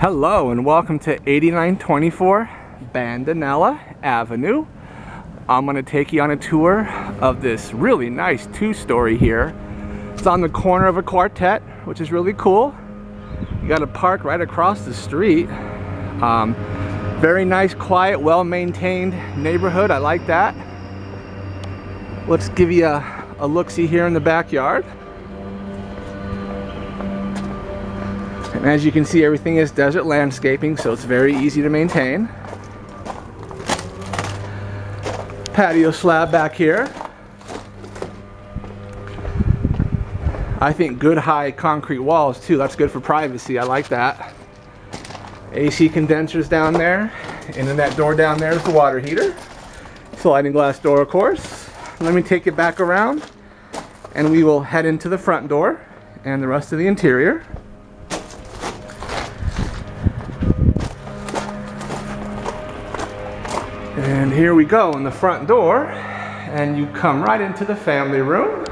Hello and welcome to 8924 Bandinella Avenue. I'm going to take you on a tour of this really nice two-story here. It's on the corner of a quartet, which is really cool. You got to park right across the street. Um, very nice, quiet, well-maintained neighborhood. I like that. Let's give you a, a look-see here in the backyard. And as you can see, everything is desert landscaping, so it's very easy to maintain. Patio slab back here. I think good high concrete walls too. That's good for privacy. I like that. AC condensers down there. And then that door down there is the water heater. Sliding glass door, of course. Let me take it back around and we will head into the front door and the rest of the interior. And here we go in the front door and you come right into the family room.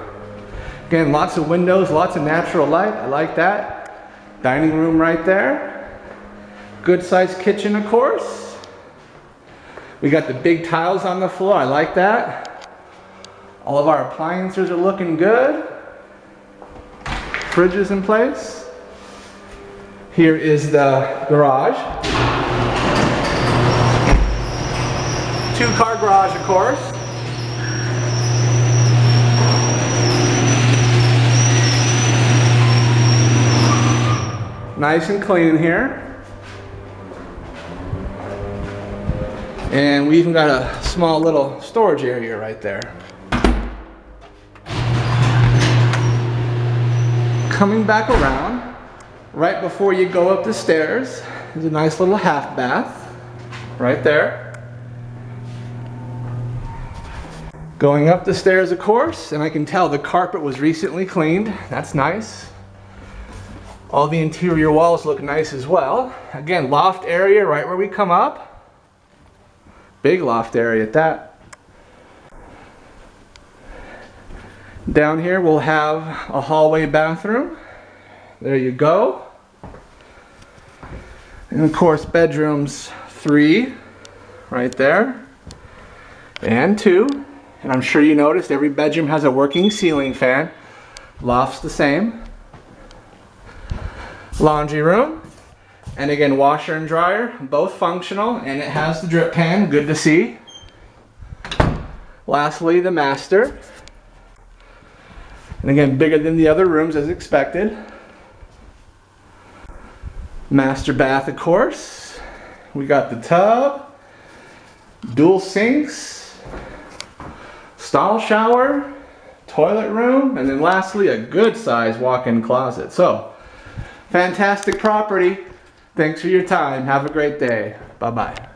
Again, lots of windows, lots of natural light. I like that. Dining room right there. Good sized kitchen, of course. We got the big tiles on the floor. I like that. All of our appliances are looking good. Fridge is in place. Here is the garage. Two car garage, of course. Nice and clean here. And we even got a small little storage area right there. Coming back around, right before you go up the stairs, is a nice little half bath right there. Going up the stairs, of course, and I can tell the carpet was recently cleaned. That's nice. All the interior walls look nice as well. Again, loft area right where we come up. Big loft area at that. Down here we'll have a hallway bathroom. There you go. And of course bedrooms three right there and two. And I'm sure you noticed every bedroom has a working ceiling fan. Loft's the same. Laundry room. And again, washer and dryer, both functional, and it has the drip pan, good to see. Lastly, the master. And again, bigger than the other rooms as expected. Master bath, of course. We got the tub, dual sinks, stall shower, toilet room, and then lastly, a good size walk-in closet. So, fantastic property. Thanks for your time. Have a great day. Bye-bye.